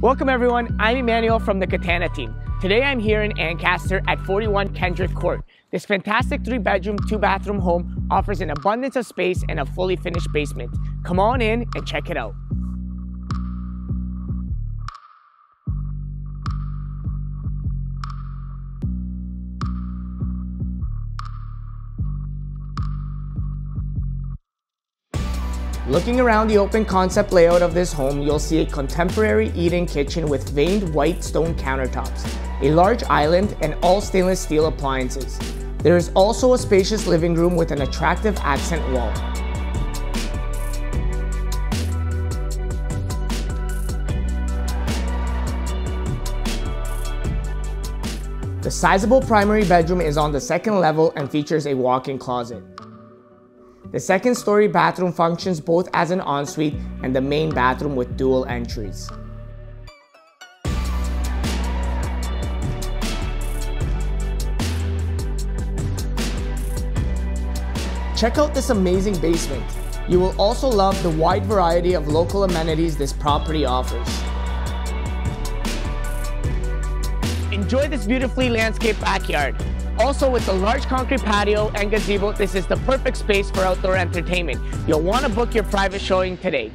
Welcome everyone, I'm Emmanuel from the Katana team. Today I'm here in Ancaster at 41 Kendrick Court. This fantastic three bedroom, two bathroom home offers an abundance of space and a fully finished basement. Come on in and check it out. Looking around the open concept layout of this home, you'll see a contemporary eat-in kitchen with veined white stone countertops, a large island, and all stainless steel appliances. There is also a spacious living room with an attractive accent wall. The sizable primary bedroom is on the second level and features a walk-in closet. The second story bathroom functions both as an ensuite and the main bathroom with dual entries. Check out this amazing basement. You will also love the wide variety of local amenities this property offers. Enjoy this beautifully landscaped backyard. Also with the large concrete patio and gazebo, this is the perfect space for outdoor entertainment. You'll want to book your private showing today.